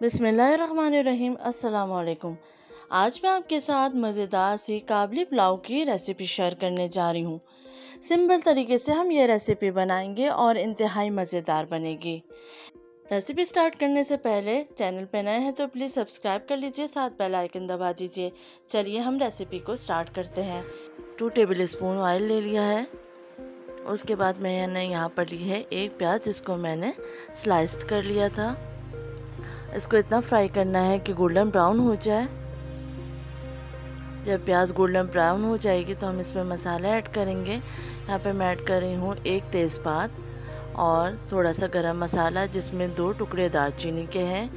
बिसमीम अस्सलाम आज मैं आपके साथ मज़ेदार सी काबली पुलाव की रेसिपी शेयर करने जा रही हूँ। सिंपल तरीके से हम ये रेसिपी बनाएँगे और इंतहाई मज़ेदार बनेगी। रेसिपी स्टार्ट करने से पहले चैनल पर नए हैं तो प्लीज़ सब्सक्राइब कर लीजिए, साथ बेल आइकन दबा दीजिए। चलिए हम रेसिपी को स्टार्ट करते हैं। टू टेबल स्पून ऑयल ले लिया है। उसके बाद मैंने यहाँ पर ली है एक प्याज, जिसको मैंने स्लाइस्ड कर लिया था। इसको इतना फ्राई करना है कि गोल्डन ब्राउन हो जाए। जब प्याज गोल्डन ब्राउन हो जाएगी तो हम इसमें मसाला ऐड करेंगे। यहाँ पे मैं ऐड कर रही हूँ एक तेज़पात और थोड़ा सा गरम मसाला, जिसमें दो टुकड़े दालचीनी के हैं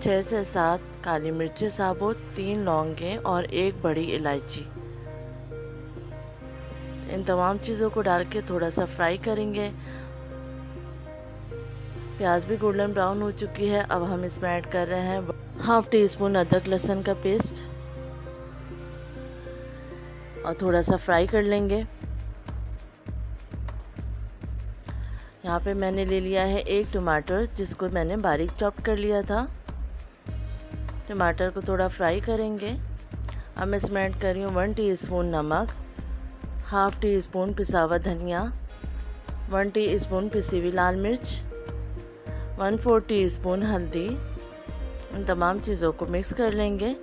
छः से सात काली मिर्चें साबुत, तीन लौंगे और एक बड़ी इलायची। इन तमाम चीज़ों को डाल के थोड़ा सा फ्राई करेंगे। प्याज भी गोल्डन ब्राउन हो चुकी है। अब हम इसमें ऐड कर रहे हैं हाफ़ टी स्पून अदरक लहसुन का पेस्ट। और थोड़ा सा फ्राई कर लेंगे। यहाँ पे मैंने ले लिया है एक टमाटर, जिसको मैंने बारीक चॉप कर लिया था। टमाटर को थोड़ा फ्राई करेंगे। अब मैं इसमें ऐड कर रही हूँ वन टी स्पून नमक, हाफ़ टी स्पून पिसा हुआ धनिया, वन टी स्पून पिसी हुई लाल मिर्च वन फोर टी स्पून हल्दी, इन तमाम चीज़ों को मिक्स कर लेंगे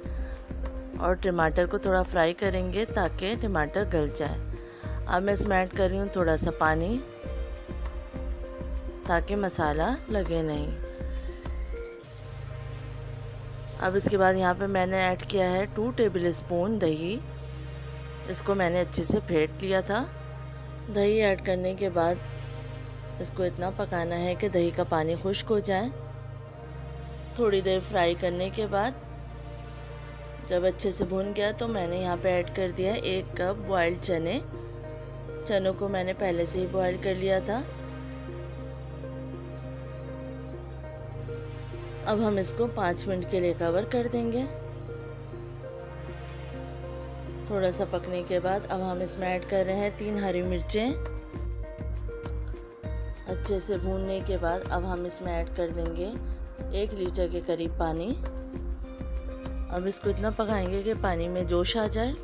और टमाटर को थोड़ा फ्राई करेंगे ताकि टमाटर गल जाए। अब मैं इसमें ऐड कर रही हूँ थोड़ा सा पानी, ताकि मसाला लगे नहीं। अब इसके बाद यहाँ पे मैंने ऐड किया है टू टेबल स्पून दही। इसको मैंने अच्छे से फेंट लिया था। दही ऐड करने के बाद इसको इतना पकाना है कि दही का पानी खुश्क हो जाए। थोड़ी देर फ्राई करने के बाद, जब अच्छे से भून गया तो मैंने यहाँ पे ऐड कर दिया एक कप बॉइल्ड चने। चनों को मैंने पहले से ही बॉईल कर लिया था। अब हम इसको पाँच मिनट के लिए कवर कर देंगे। थोड़ा सा पकने के बाद अब हम इसमें ऐड कर रहे हैं तीन हरी मिर्चें। अच्छे से भूनने के बाद अब हम इसमें ऐड कर देंगे एक लीटर के करीब पानी। अब इसको इतना पकाएँगे कि पानी में जोश आ जाए।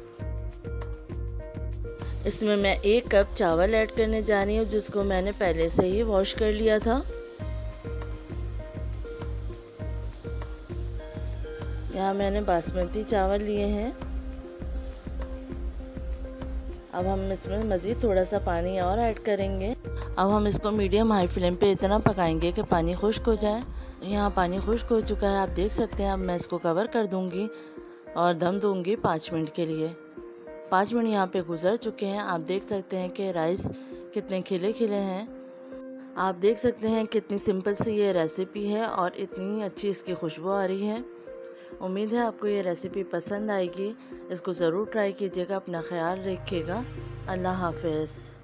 इसमें मैं एक कप चावल ऐड करने जा रही हूँ, जिसको मैंने पहले से ही वॉश कर लिया था। यहाँ मैंने बासमती चावल लिए हैं। अब हम इसमें मज़ीद थोड़ा सा पानी और ऐड करेंगे। अब हम इसको मीडियम हाई फ्लेम पे इतना पकाएँगे कि पानी खुश्क हो जाए। यहाँ पानी खुश्क हो चुका है, आप देख सकते हैं, अब मैं इसको कवर कर दूँगी और दम दूँगी पाँच मिनट के लिए। पाँच मिनट यहाँ पे गुजर चुके हैं, आप देख सकते हैं कि राइस कितने खिले खिले हैं। आप देख सकते हैं कितनी सिंपल सी ये रेसिपी है और इतनी अच्छी इसकी खुशबू आ रही है। उम्मीद है आपको ये रेसिपी पसंद आएगी। इसको ज़रूर ट्राई कीजिएगा, अपना ख्याल रखिएगा। अल्लाह हाफिज़।